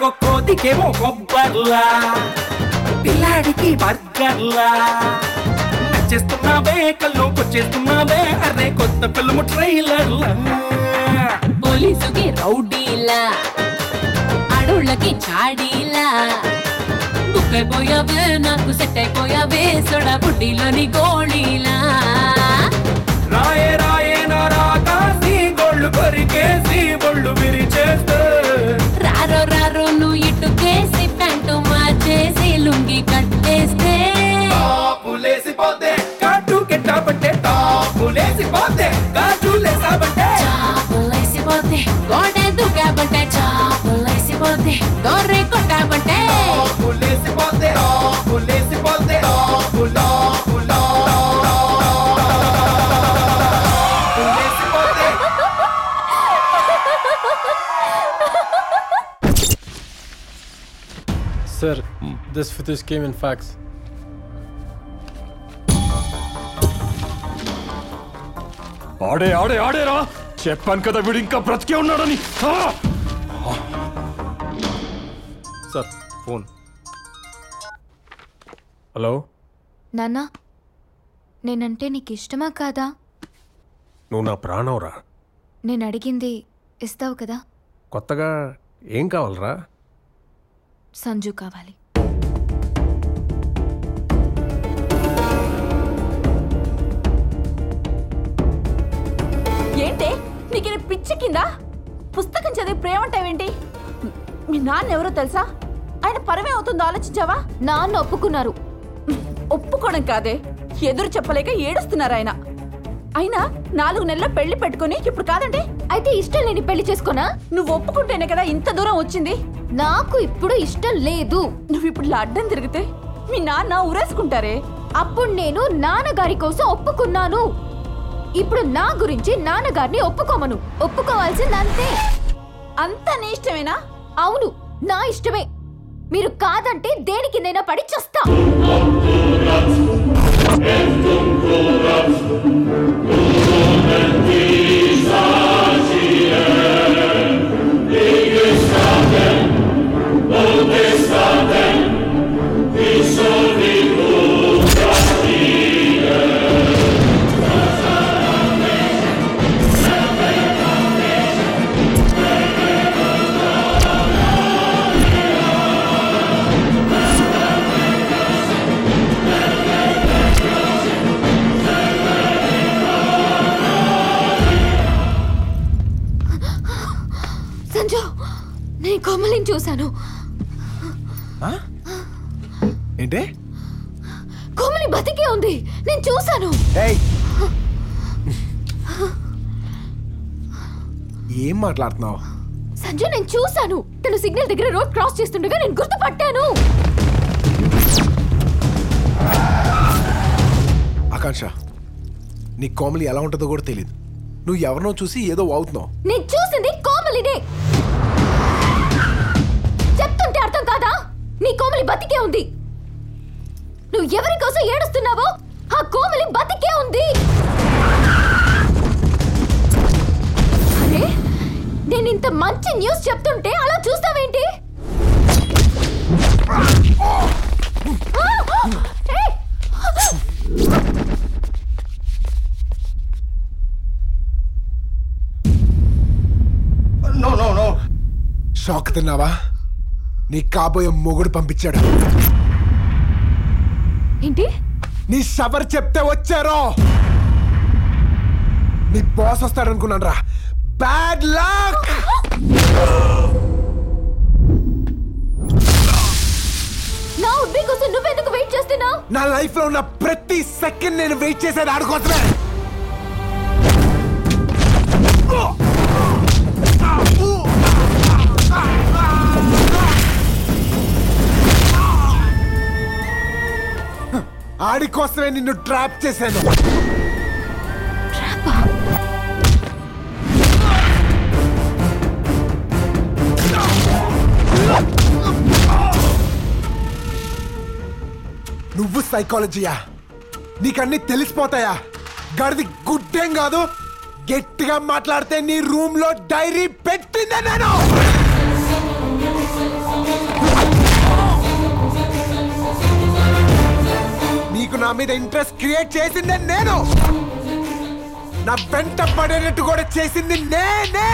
కొక్క కోతికేమో కొబ్బర్లా పిల్లాడికి బర్గర్లా. నచ్చేస్తున్నావే కళ్ళు కొచ్చేస్తున్నావే అరే కొత్త ఫిల్మ్ ట్రైలర్లా. పోలీసుకి రౌడీలా అడవుళ్ళకి చాడీలా. అయిపోయావే నాకు సెట్ అయిపోయావే సొడ బుడ్డిలోని గోళీలా. రాయే రాయే నా రాకాసి గోళ్ళు కొరికేసి ఒళ్ళు విరిచేస్తే. రారో రారో నువ్వు ఇటుకేసి ప్యాంటు మార్చేసి లుంగి కట్టేస్తే. చాపులేసిపోతే గోడ దుకాబంటే చాపులేసిపోతే గొర్రె కొట్టాబంటే This footage came in fax. ఆడే ఆడే ఆడేరా! చెప్పాను కదా వీడు ఇంకా బ్రతికే ఉన్నాడని! Sir phone. హలో? నాన్న నేనంటే నీకు ఇష్టమా కాదా? నువ్వు నా ప్రాణంరా. నేను అడిగింది ఇస్తావు కదా? కొత్తగా ఏం కావాలరా? సంజు కావాలి. ఏంటే? నీకు ఇది పిచ్చి కింద? పుస్తకం చదివి ప్రేమ అంటావేంటి మీ నాన్న ఎవరో తెలుసా? ఆయన పరమే అవుతుందో ఆలోచించావా? నాన్న ఒప్పుకున్నారు. ఒప్పుకోవడం కాదే. ఎదురు చెప్పలేక ఏడుస్తున్నారు ఆయన. అయినా నాలుగు నెలల పెళ్ళి పెట్టుకొని ఇప్పుడు కాదంటే అయితే ఇష్టం లేని పెళ్ళి చేసుకోనా? నువ్వు ఒప్పుకుంటేనే కదా ఇంత దూరం వచ్చింది? నాకు ఇప్పుడు ఇష్టం లేదు. నువ్వు ఇప్పుడు అడ్డం తిరిగితే మీ నాన్న ఉరేసుకుంటారే అప్పుడు నేను నాన్నగారి కోసం ఒప్పుకున్నాను. ఇప్పుడు నా గురించి నాన్నగారిని ఒప్పుకోమను. ఒప్పుకోవాల్సింది అంతే అంత నీ ఇష్టమేనా? అవును నా ఇష్టమే. మీరు కాదంటే దేనికి నేను పడి చస్తా. చూశాను. ఏంటే? కోమలి బతికే ఉంది. నేను చూశాను. ఏం మాట్లాడుతున్నావు? సంజు నేను చూశాను. తను సిగ్నల్ దగ్గర రోడ్ క్రాస్ చేస్తుండగా నేను గుర్తుపట్టాను. ఆకాంక్ష నీ కోమలి ఎలా ఉంటుందో కూడా తెలియదు నువ్వు ఎవరినో చూసి ఏదో అవుతున్నావు నేను చూసింది కోమలినే. నీ కోమలి బతికే ఉంది. నువ్వు ఎవరి కోసం ఏడుస్తున్నావో ఆ కోమలి బతికే ఉంది. అరే నేను ఇంత మంచి న్యూస్ చెప్తుంటే అలా చూస్తావేంటి? ఏయ్! No no no. షాక్ తిన్నావా? నీ కాబోయే మొగుడు పంపించాడు. ఏంటి? నీ షవర్ చెప్తే వచ్చారో? నీ బాస్ వస్తాడనుకున్నాను రా. Bad luck! నా కోసం నువ్వెందుకు వెయిట్ చేస్తున్నావు? నా లైఫ్లో ఉన్న ప్రతి సెకండ్ నేను వెయిట్ చేసేది ఆడుకోసమే ఆడి కోసమే నిన్ను ట్రాప్ చేశాను. నువ్వు సైకాలజీయా? నీకన్నీ తెలిసిపోతాయా? గడిది గుడ్డేం కాదు? గట్టిగా మాట్లాడితే నీ రూమ్లో డైరీ పెట్టిందే నేను! నీకు నా మీద ఇంట్రెస్ట్ క్రియేట్ చేసిందే నేను. నా వెంట పడేటట్టు కూడా చేసింది నేనే.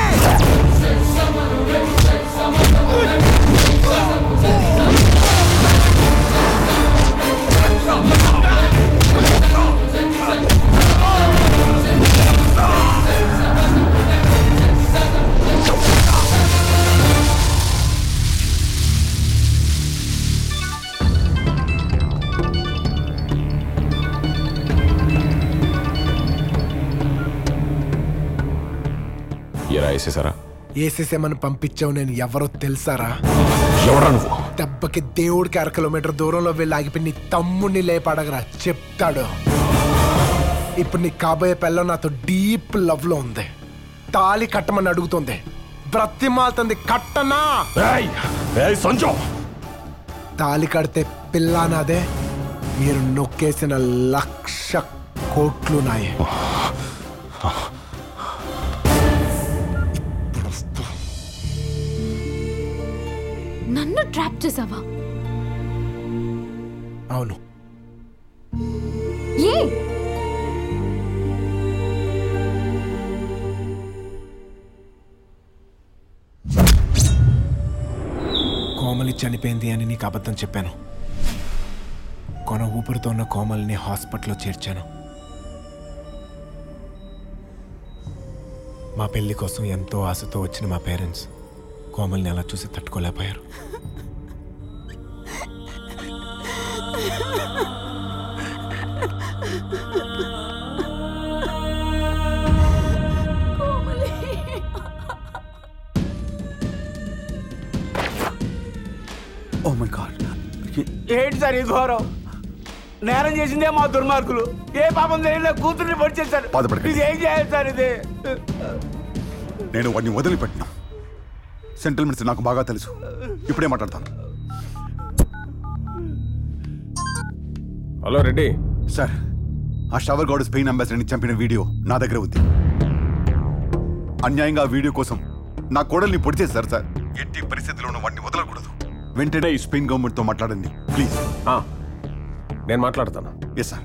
ఎరా వేసేసారా? ఏసేసేమని పంపించావు నేను. ఎవరో తెలుసారా? ఎవరా నువ్వు? దెబ్బకి దేవుడికి అర కిలోమీటర్ దూరంలో వెళ్ళి ఆగిపోయి నీ తమ్ముడిని లేపాడగరా చెప్తాడు. ఇప్పుడు నీ కాబోయే పిల్ల నాతో డీప్ లవ్లో ఉంది. తాళి కట్టమని అడుగుతుంది. బ్రతిమాలుతుంది. కట్టనా? సంజు! తాలి కడితే పిల్ల నాదే. మీరు నొక్కేసిన లక్ష కోట్లు నాయే. నన్ను ట్రాప్ చేసావా? అవును. ఏ? కోమలి చనిపోయింది అని నీకు అబద్ధం చెప్పాను. కొన ఊపిరితో ఉన్న కోమలిని హాస్పిటల్లో చేర్చాను. మా పెళ్ళి కోసం ఎంతో ఆశతో వచ్చిన మా పేరెంట్స్. కోమల్ని అలా చూసి తట్టుకోలేకపోయారు. ఓ మై గాడ్ ఏంటి సార్ ఈ ఘోరం? నేరం చేసిందే మా దుర్మార్గులు. ఏ పాపం తెలియలే కూతుర్ని పొడి చేశారు బాధపడకండి. ఇది ఏం చేయాలి సార్ ఇది? నేను వాడిని వదిలిపెట్టినా. సెంటిల్మెంట్స్ నాకు బాగా తెలుసు. ఇప్పుడే మాట్లాడతాను. హలో రెడ్డి. సార్ ఆ షవర్ గౌడ్ స్పెయిన్ అంబాసిడర్ని చంపిన వీడియో నా దగ్గర ఉంది. అన్యాయంగా ఆ వీడియో కోసం నా కోడల్ని పొడి చేశారు సార్. ఎట్టి పరిస్థితుల్లోనూ వాడిని వదలకూడదు. వెంటనే ఈ స్పెయిన్ గవర్నమెంట్తో మాట్లాడండి ప్లీజ్. నేను మాట్లాడతాను. ఎస్ సార్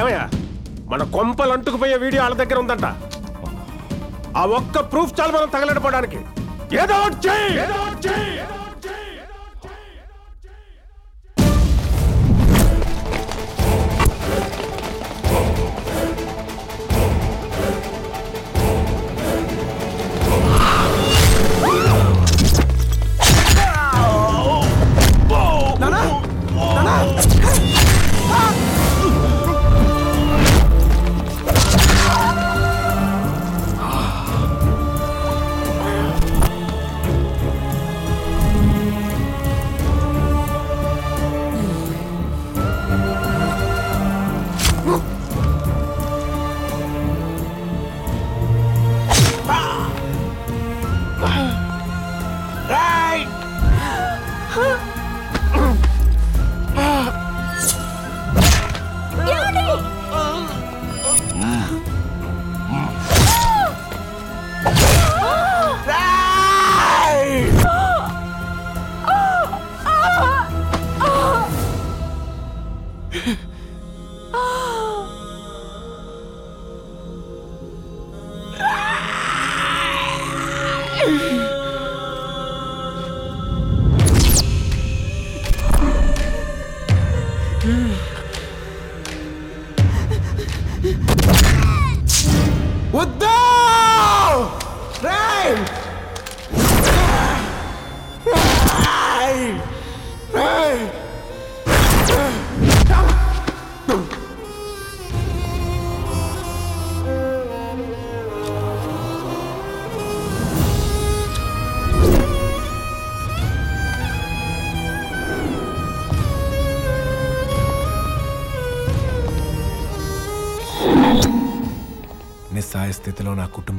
ఏమయ్యా? మన కొంపలు అంటుకుపోయే వీడియో వాళ్ళ దగ్గర ఉందంట. ఆ ఒక్క ప్రూఫ్ చాలు మనం తగలడిపోవడానికి ఏదో ఒకటి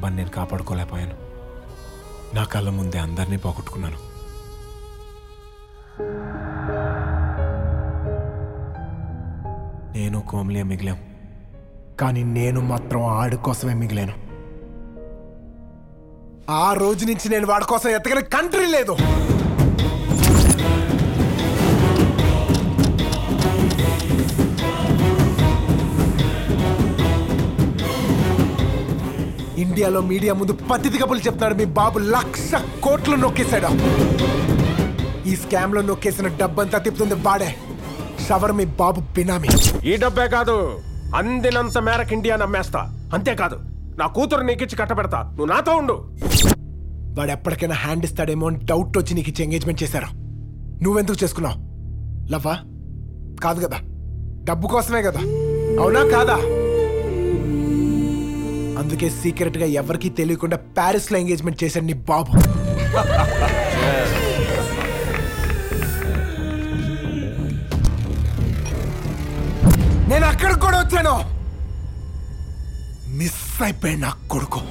కుటుంబాన్ని నేను కాపాడుకోలేకపోయాను. నా కళ్ళ ముందే అందరినీ పోగొట్టుకున్నాను. నేను కోమలియ మిగిలాం. కానీ నేను మాత్రం ఆడి కోసమే మిగిలాను. ఆ రోజు నుంచి నేను వాడి కోసం ఎత్తగని కంట్రీ లేదు. ఇండియాలో మీడియా ముందు పత్తి కబులు చెప్తున్నాడు మీ బాబు. లక్ష కోట్లు నొక్కేశాడు. ఈ స్కామ్లో నొక్కేసిన డబ్బంతా తిప్పుతుంది వాడే. షవర్ మీ బాబు బినామీ. ఈ డబ్బే కాదు అందినంత మేరకు ఇండియా నమ్మేస్తా. అంతేకాదు నా కూతురు నీకిచ్చి కట్టబెడతా. నువ్వు నాతో ఉండు. వాడు ఎప్పటికైనా హ్యాండ్ ఇస్తాడేమో అని డౌట్ వచ్చి నీకు ఇచ్చి ఎంగేజ్మెంట్ చేశారు. నువ్వెందుకు చేసుకున్నావు? లవ్వా? కాదు కదా. డబ్బు కోసమే కదా. అవునా? కాదా? అందుకే సీక్రెట్గా ఎవరికీ తెలియకుండా ప్యారిస్లో ఎంగేజ్మెంట్ చేశాడు నీ బాబు. నేను అక్కడ కూడా వచ్చాను. మిస్ అయిపోయాడు నా కొడుకు.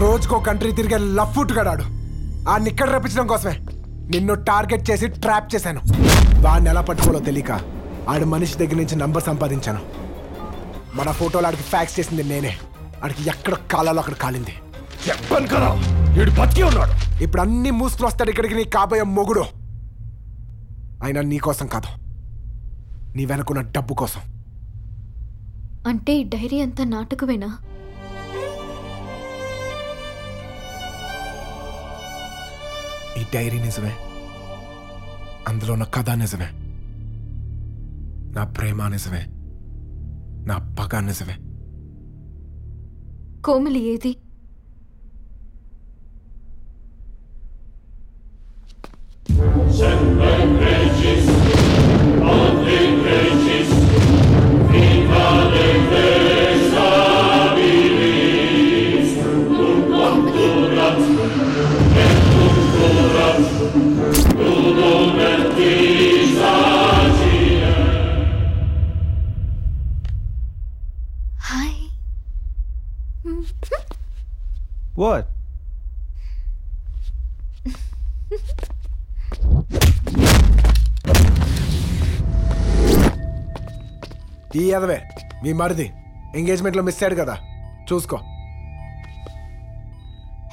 రోజుకో కంట్రీ తిరిగే లఫ్ఫుట్ గడాడు. ఆ నిక్కడ రప్పించడం కోసమే. నిన్ను టార్గెట్ చేసి ట్రాప్ చేశాను. వాడిని ఎలా పట్టుకోలో తెలియక ఆడి మనిషి దగ్గర నుంచి నంబర్ సంపాదించాను. మన ఫోటోలు ఆడికి ఫ్యాక్స్ చేసింది నేనే. ఆడికి ఎక్కడ కాలాలో అక్కడ కాలింది. చెప్పను కదా వీడు బతికి ఉన్నాడు. ఇప్పుడు అన్ని మూసుకుని వస్తాడు ఇక్కడికి నీ కాబోయే మొగుడు. అయినా నీ కోసం కాదు నీ వెనుకున్న డబ్బు కోసం. అంటే ఈ డైరీ అంతా నాటకమేనా? డైరీ నిజమే. అందులో ఉన్న కథ నిజమే. నా ప్రేమ నిజమే. నా పగ నిజమే. కోమలి ఏది? Hi What? ఈ అదవే మీ మరిది. ఎంగేజ్మెంట్లో మిస్ అయ్యాడు కదా. చూసుకో.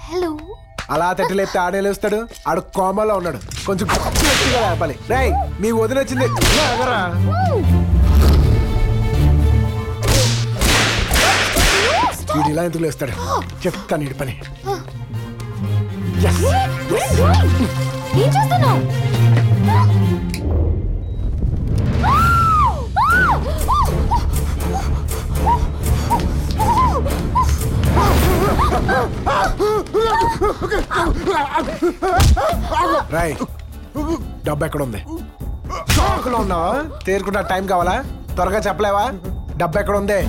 హలో అలా తట్టి లేపితే ఆడే లేస్తాడు? ఆడు కోమాలో ఉన్నాడు. కొంచెం గట్టిగా లేపాలి. రేయ్ మీ వదినొచ్చింది వీడు ఇలా ఎందుకు లేస్తాడు? చెప్తాను ఇడి పని. Yes. ఏం చేస్తున్నావు? రాయ్ డబ్బు ఎక్కడ ఉంది షాక్లో ఉన్నావా తేరుకున్న టైం కావాలా? త్వరగా చెప్పలేవా? డబ్బు ఎక్కడ ఉంది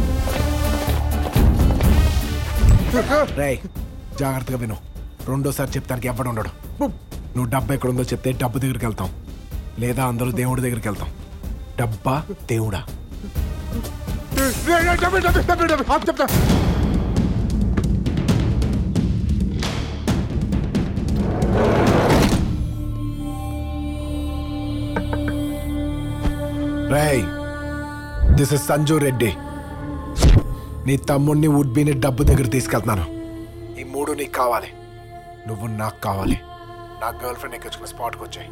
రేయ్ జాగ్రత్తగా విను. రెండోసారి చెప్తానికి ఎవడు ఉండడు. నువ్వు డబ్బు ఎక్కడ ఉందో చెప్తే డబ్బు దగ్గరికి వెళ్తాం. లేదా అందరూ దేవుడి దగ్గరికి వెళ్తాం. డబ్బా దేవుడా? చెప్తా. రేయ్ దిస్ ఇస్ సంజు రెడ్డి. నీ తమ్ముడిని వుడ్బీని డబ్బు దగ్గర తీసుకెళ్తున్నాను. ఈ మూడు నీకు కావాలి. నువ్వు నాకు కావాలి. నా గర్ల్ ఫ్రెండ్ ఎక్కించుకున్న స్పాట్కి వచ్చాయి.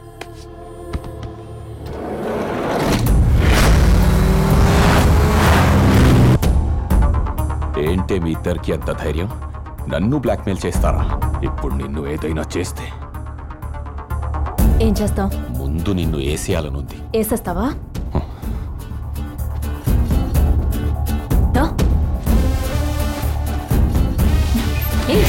ఏంటే మీ ఇద్దరికి అంత ధైర్యం? నన్ను బ్లాక్మెయిల్ చేస్తారా? ఇప్పుడు నిన్ను ఏదైనా చేస్తే. ఏం చేస్తాం ముందు నిన్ను ఏసేయాలనుంది. వేసేస్తావా ఏయ్,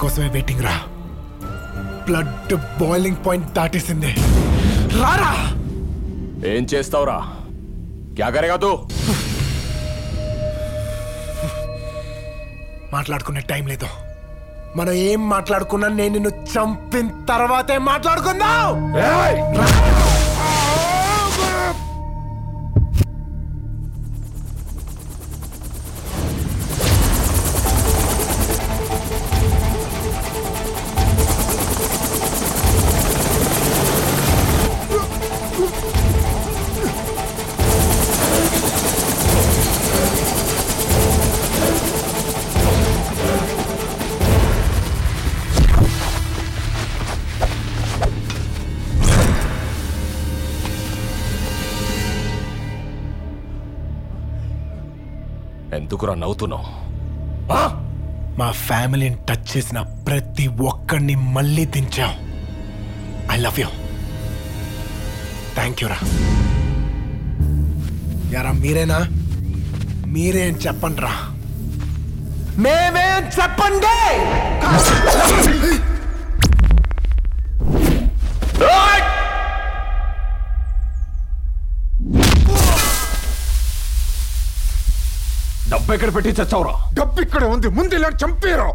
నరం నీకోసమే వెయిటింగ్ రా. బ్లడ్ బాయిలింగ్ పాయింట్ దాటేసింది. రారా! ఏం చేస్తావురా? క్యా కరేగా తూ మాట్లాడుకునే టైం లేదు. మనం ఏం మాట్లాడుకున్నా నేను నిన్ను చంపిన తర్వాతే మాట్లాడుకుందాం! ఎందుకురా నవ్వుతున్నావు. మా ఫ్యామిలీని టచ్ చేసిన ప్రతి ఒక్కడిని మళ్ళీ దించావు I love you. Thank you రా. యారా మీరేనా? మీరేం చెప్పండి రా. మేమేం చెప్పండి! డబ్బు ఎక్కడ పెట్టి చచ్చావురా డబ్బు ఇక్కడ ఉంది ముందు ఇలా చంపేరు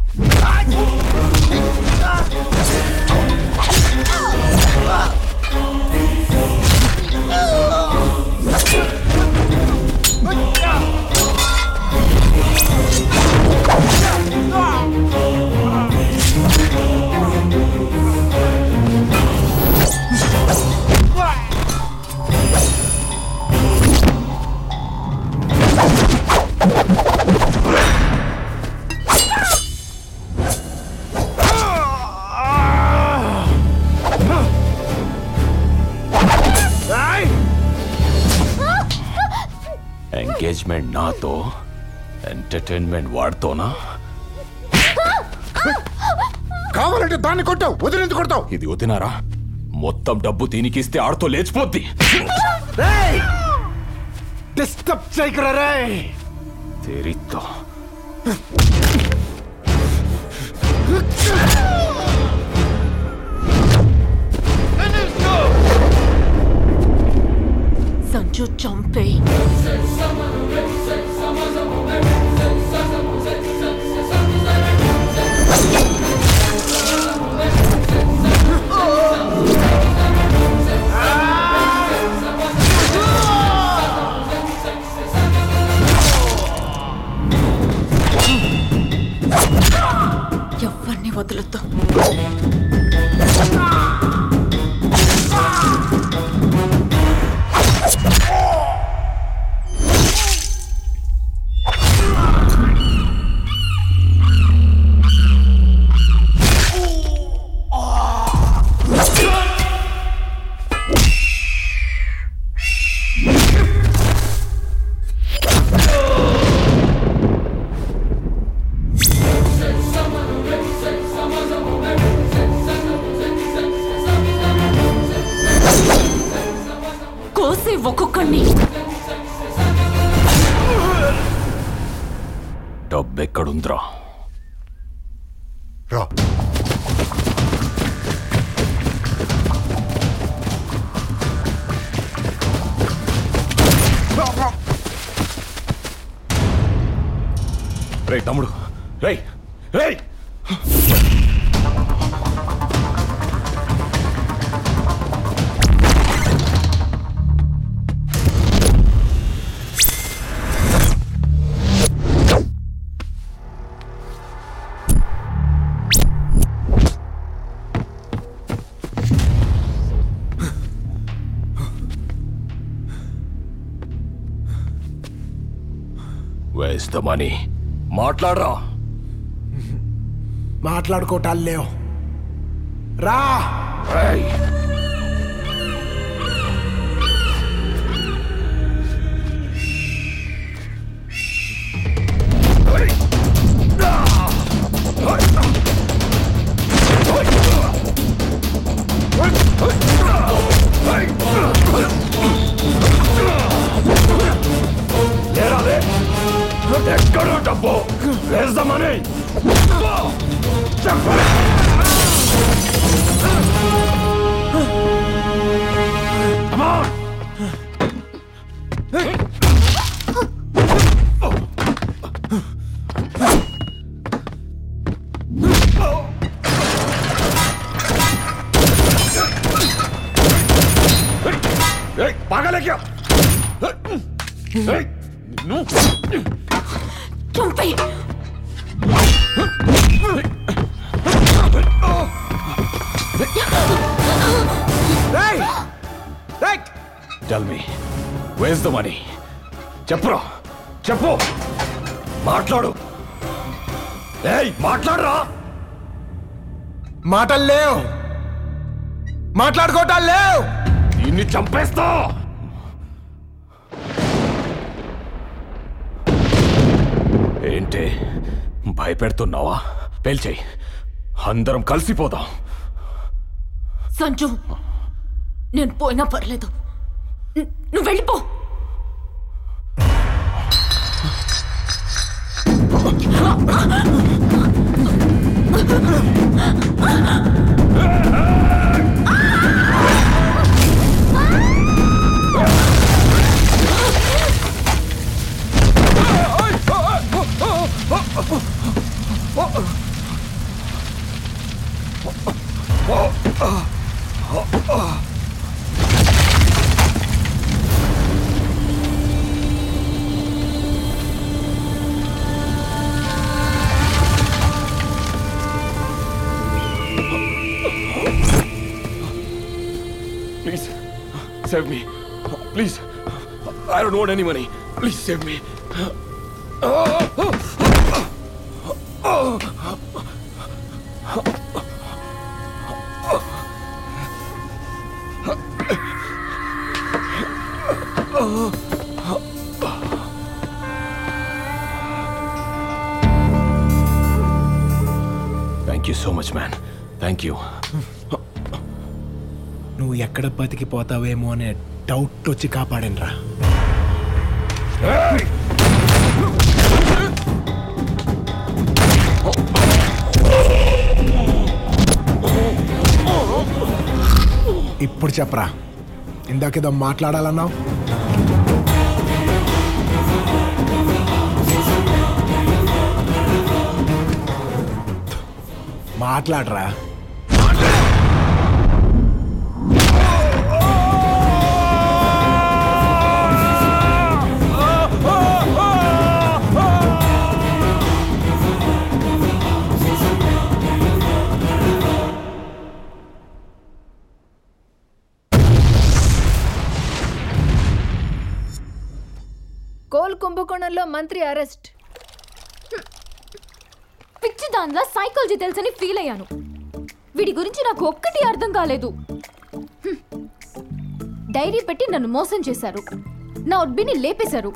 ఎంగేజ్మెంట్ నాతో? ఎంటర్టైన్మెంట్ వాడితోనా? కావాలంటే దాన్ని కొట్టావు వదిలేందుకు కొడతావు? ఇది వదినారా? మొత్తం డబ్బు దీనికిస్తే ఆడుతో లేచిపోద్ది. డిస్టర్బ్ చేయకరా రే తెరితో సంజు చంపే ఎవరిని వదలొద్దు కోసి వేస్ ద మనీ మాట్లాడరా. మాట్లాడుకోవటాలు లేవు. రా! ఎక్కడ డబ్బు where's the money Hey, paga le kya? Hey, hey. చంపే tell me where's the money చెప్పురా? చెప్పు. మాట్లాడు. ఏయ్ మాట్లాడరా? మాటలు లేవు. మాట్లాడుకోవటాలు లేవు. దీన్ని చంపేస్తా. ఏంటి? భయపెడుతున్నావా? పేల్చేయి అందరం కలిసిపోదాం. సంజు నేను పోయినా పర్లేదు. నువ్వు వెళ్ళిపో. Please, save me. Please. I don't want any money. Please save me. Thank you so much man thank you నువ్వు ఎక్కడ బతికిపోతావేమో అనే డౌట్ వచ్చి కాపాడేనరా ఇప్పుడు చెప్పరా. ఇందాకేదో మాట్లాడాలన్నావు? మాట్లాడరా. అరెస్ట్ పిచ్చి దానిలా సైకాలజీ తెలుసని ఫీల్ అయ్యాను. వీడి గురించి నాకు ఒక్కటి అర్థం కాలేదు. డైరీ పెట్టి నన్ను మోసం చేశారు. నా ఒడ్బిని లేపేశారు.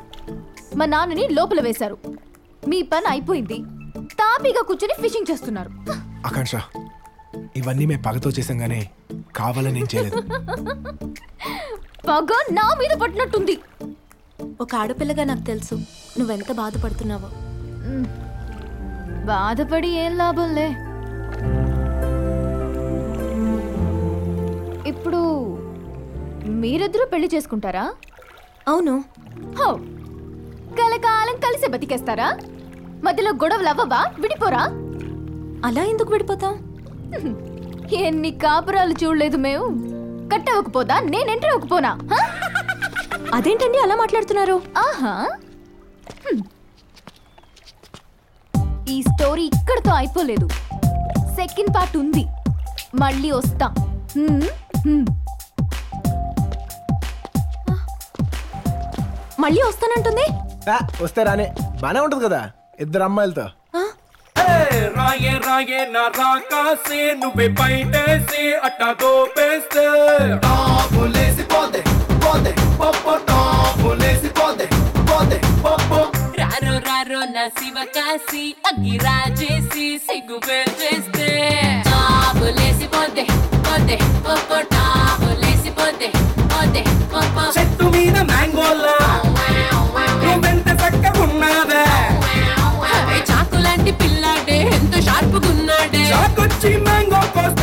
మా నాన్నని లోపల వేశారు. మీ పని అయిపోయింది. తాపీగా కూర్చొని ఫిషింగ్ చేస్తున్నారు. ఆకాంక్ష ఇవన్నీ మేము పగతో చేసాం గానీ కావాలని ఏం చేయలేదు. పగ నా మీద పట్టినట్టుంది. ఒక ఆడపిల్లగా నాకు తెలుసు. నువ్వెంత బాధపడుతున్నావో. బాధపడి ఏం లాభంలే. ఇప్పుడు మీరిద్దరూ పెళ్ళి చేసుకుంటారా? అవును. హో. కలకాలం కలిసి బతికేస్తారా? మధ్యలో గొడవలు అవ్వవా? విడిపోరా? అలా ఎందుకు విడిపోతాం? ఎన్ని కాపురాలు చూడలేదు మేము. కట్టవకపోదా నేను ఎంటర్ అవ్వకపోనా? అదేంటండి అలా మాట్లాడుతున్నారు? ఆహా. ఈ స్టోరీ ఇక్కడితో అయిపోలేదు. సెకండ్ పార్ట్ ఉంది. మళ్ళీ వస్తా. హ్మ్, హ్మ్. మళ్ళీ వస్తానంటుంది? ఆ, వస్తే రానే. బానే ఉంటుంది కదా ఇద్దరు అమ్మాయిలతో. రాయే రాయే నా రాకాసే నువ్వే బయటేసి అట్టా దోపేస్తే పోతే పప్పు టాపు లేసిపోతే పోతే పప్పు రారో రారో నా శివ కాసి అగ్గి రాజేసి సిగ్గు పేరు చేస్తే టాపు లేసిపోతే పోతే పప్పు టాపు లేసిపోతే పోతే పప్పు చెట్టు మీద మ్యాంగోలా నువ్వెంత చక్కగున్నావే చాకులాంటి పిల్లాడే ఎంత షార్ప్గున్నాడే చాకొచ్చి మ్యాంగో కోస్తా